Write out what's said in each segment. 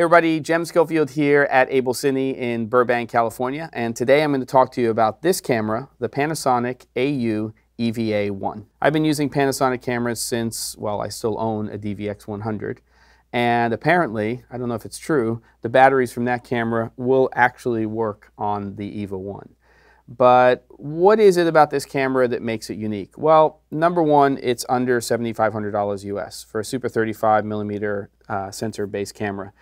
Hey everybody, Jem Schofield here at AbelCine in Burbank, California, and today I'm going to talk to you about this camera, the Panasonic AU EVA-1. I've been using Panasonic cameras since, well, I still own a DVX-100, and apparently, I don't know if it's true, the batteries from that camera will actually work on the EVA-1. But what is it about this camera that makes it unique? Well, number one, it's under $7,500 US for a Super 35 millimeter uh, sensor-based camera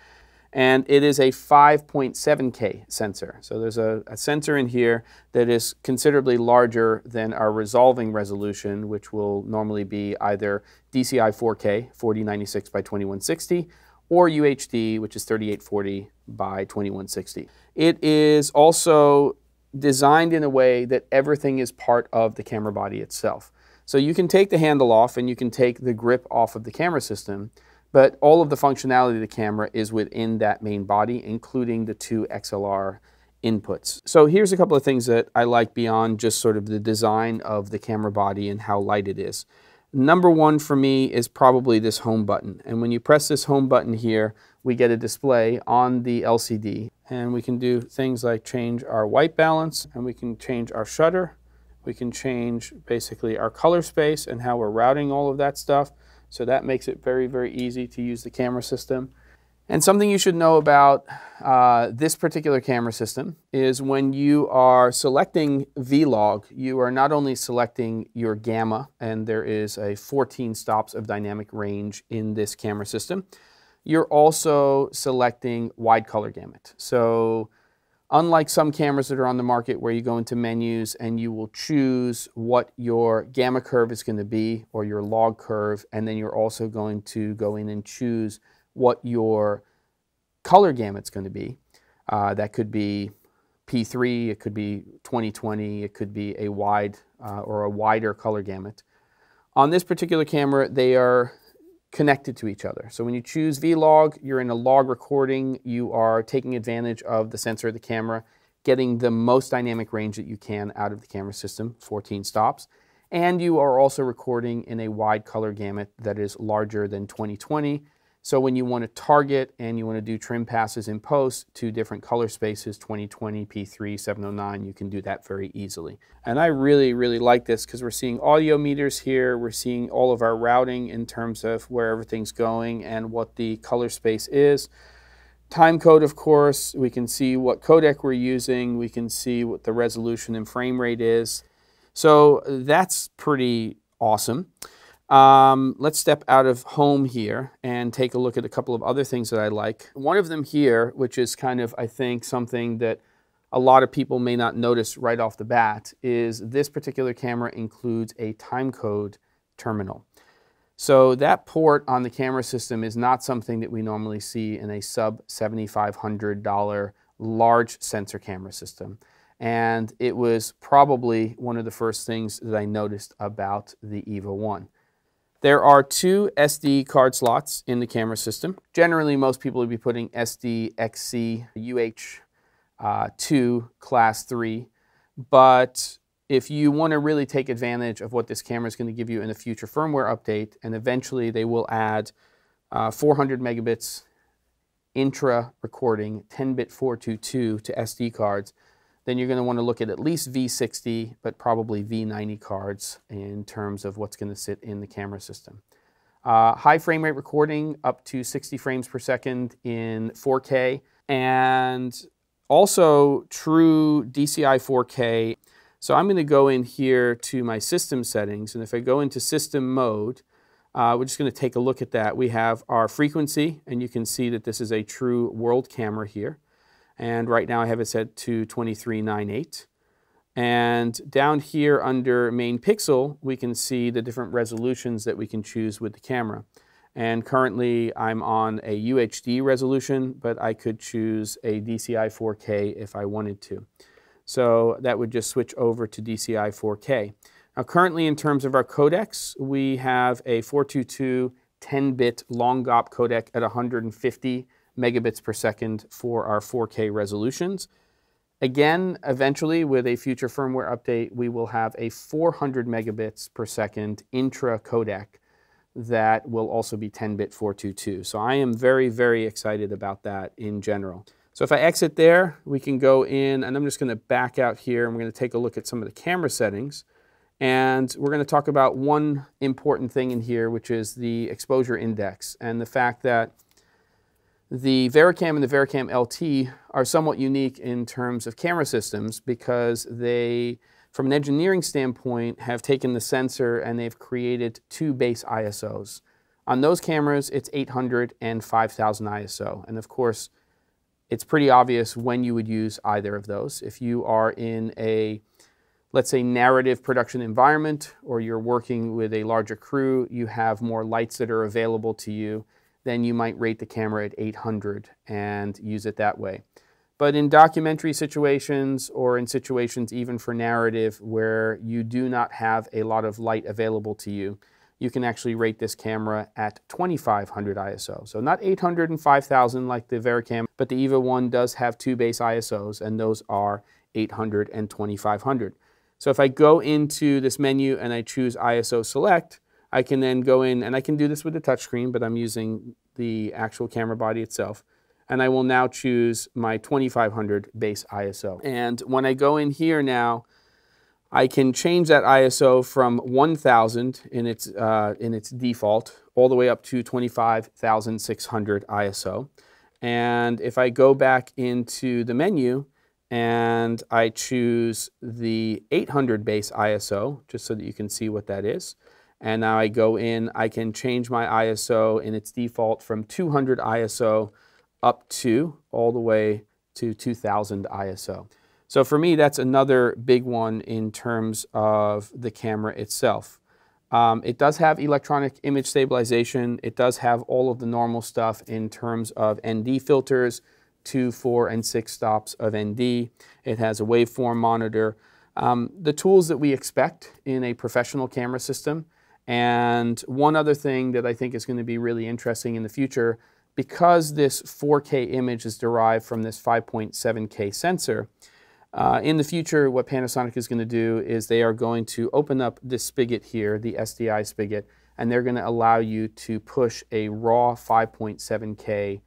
and it is a 5.7K sensor. So there's a, a, sensor in here that is considerably larger than our resolving resolution, which will normally be either DCI 4K, 4096 by 2160, or UHD, which is 3840 by 2160. It is also designed in a way that everything is part of the camera body itself. So you can take the handle off and you can take the grip off of the camera system, but all of the functionality of the camera is within that main body, including the two XLR inputs. So here's a couple of things that I like beyond just sort of the design of the camera body and how light it is. Number one for me is probably this home button. And when you press this home button here, we get a display on the LCD. And we can do things like change our white balance, and we can change our shutter. We can change basically our color space and how we're routing all of that stuff. So that makes it very, very easy to use the camera system. And something you should know about uh, this particular camera system is when you are selecting V-Log, you are not only selecting your gamma, and there is a 14 stops of dynamic range in this camera system, you're also selecting wide color gamut. So Unlike some cameras that are on the market where you go into menus and you will choose what your gamma curve is going to be or your log curve, and then you're also going to go in and choose what your color gamut is going to be. Uh, that could be P3, it could be 2020, it could be a wide uh, or a wider color gamut. On this particular camera, they are connected to each other. So when you choose V-Log, you're in a log recording, you are taking advantage of the sensor of the camera, getting the most dynamic range that you can out of the camera system, 14 stops. And you are also recording in a wide color gamut that is larger than 2020 so when you want to target and you want to do trim passes in post to different color spaces, 2020, P3, 709, you can do that very easily. And I really, really like this because we're seeing audio meters here. We're seeing all of our routing in terms of where everything's going and what the color space is. Time code, of course, we can see what codec we're using. We can see what the resolution and frame rate is. So that's pretty awesome. Um, let's step out of home here and take a look at a couple of other things that I like. One of them here, which is kind of, I think, something that a lot of people may not notice right off the bat, is this particular camera includes a timecode terminal. So that port on the camera system is not something that we normally see in a sub $7,500 large sensor camera system. And it was probably one of the first things that I noticed about the EVA 1. There are two SD card slots in the camera system. Generally, most people would be putting SD, XC, UH uh, 2, Class 3. But if you want to really take advantage of what this camera is going to give you in a future firmware update, and eventually they will add uh, 400 megabits intra recording 10-bit 422 to SD cards, then you're going to want to look at at least V60, but probably V90 cards in terms of what's going to sit in the camera system. Uh, high frame rate recording up to 60 frames per second in 4K, and also true DCI 4K. So I'm going to go in here to my system settings, and if I go into system mode, uh, we're just going to take a look at that. We have our frequency, and you can see that this is a true world camera here. And right now I have it set to 2398. And down here under main pixel, we can see the different resolutions that we can choose with the camera. And currently I'm on a UHD resolution, but I could choose a DCI 4K if I wanted to. So that would just switch over to DCI 4K. Now currently in terms of our codecs, we have a 422 10-bit long GOP codec at 150 megabits per second for our 4K resolutions. Again, eventually with a future firmware update, we will have a 400 megabits per second intra codec that will also be 10-bit 422. So I am very, very excited about that in general. So if I exit there, we can go in, and I'm just going to back out here, and we're going to take a look at some of the camera settings. And we're going to talk about one important thing in here, which is the exposure index, and the fact that the VariCam and the VariCam LT are somewhat unique in terms of camera systems because they, from an engineering standpoint, have taken the sensor and they've created two base ISOs. On those cameras, it's 800 and 5000 ISO. And of course, it's pretty obvious when you would use either of those. If you are in a, let's say, narrative production environment or you're working with a larger crew, you have more lights that are available to you then you might rate the camera at 800 and use it that way. But in documentary situations or in situations even for narrative where you do not have a lot of light available to you, you can actually rate this camera at 2500 ISO. So not 800 and 5000 like the VariCam, but the EVA 1 does have two base ISOs and those are 800 and 2500. So if I go into this menu and I choose ISO select, I can then go in, and I can do this with the touchscreen, but I'm using the actual camera body itself. And I will now choose my 2500 base ISO. And when I go in here now, I can change that ISO from 1000 in its, uh, in its default all the way up to 25,600 ISO. And if I go back into the menu and I choose the 800 base ISO, just so that you can see what that is, and now I go in, I can change my ISO in its default from 200 ISO up to all the way to 2000 ISO. So for me, that's another big one in terms of the camera itself. Um, it does have electronic image stabilization. It does have all of the normal stuff in terms of ND filters, two, four, and six stops of ND. It has a waveform monitor. Um, the tools that we expect in a professional camera system. And one other thing that I think is going to be really interesting in the future, because this 4K image is derived from this 5.7K sensor, uh, in the future, what Panasonic is going to do is they are going to open up this spigot here, the SDI spigot, and they're going to allow you to push a raw 5.7K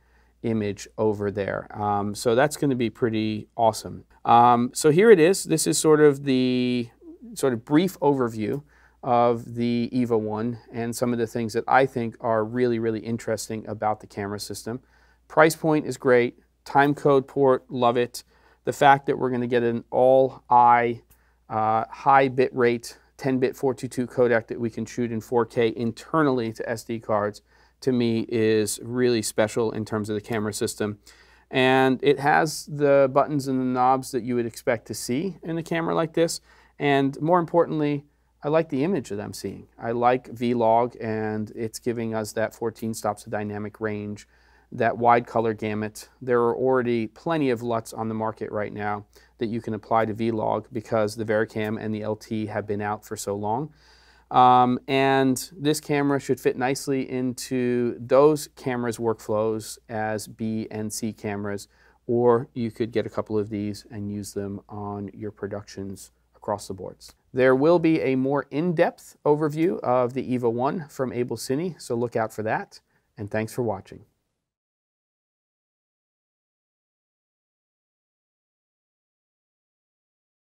image over there. Um, so that's going to be pretty awesome. Um, so here it is. This is sort of the sort of brief overview of the EVA 1 and some of the things that I think are really, really interesting about the camera system. Price point is great. Time code port, love it. The fact that we're going to get an all-I uh, high bit rate 10-bit 422 codec that we can shoot in 4K internally to SD cards to me is really special in terms of the camera system. And it has the buttons and the knobs that you would expect to see in a camera like this. And more importantly, I like the image that I'm seeing. I like V-Log and it's giving us that 14 stops of dynamic range, that wide color gamut. There are already plenty of LUTs on the market right now that you can apply to V-Log because the VariCam and the LT have been out for so long. Um, and this camera should fit nicely into those cameras' workflows as B and C cameras, or you could get a couple of these and use them on your productions across the boards. There will be a more in-depth overview of the EVA 1 from Abel Cine, so look out for that, and thanks for watching.